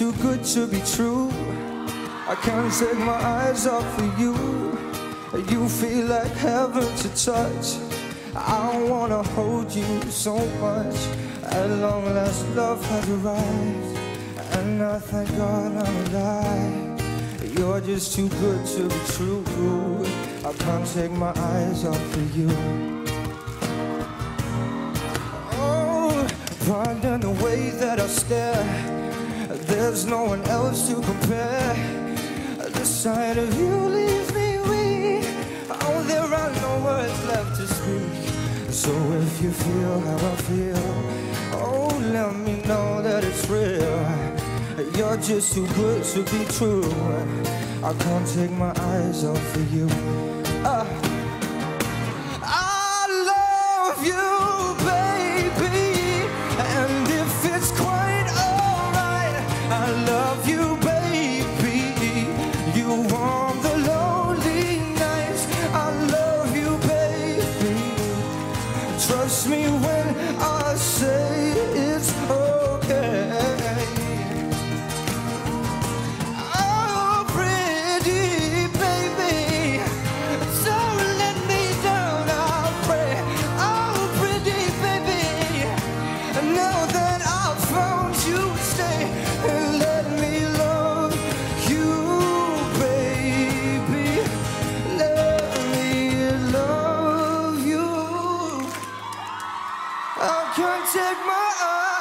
too good to be true. I can't take my eyes off of you. You feel like heaven to touch. I wanna hold you so much. At long last, love has arrived. And I thank God I'm alive. You're just too good to be true. I can't take my eyes off of you. Oh, pardon the way that I stare. There's no one else to compare. The sight of you leaves me weak. Oh, there are no words left to speak. So if you feel how I feel, oh, let me know that it's real. You're just too good to be true. I can't take my eyes off of you. Ah. Trust me when I say it's can't take my eyes.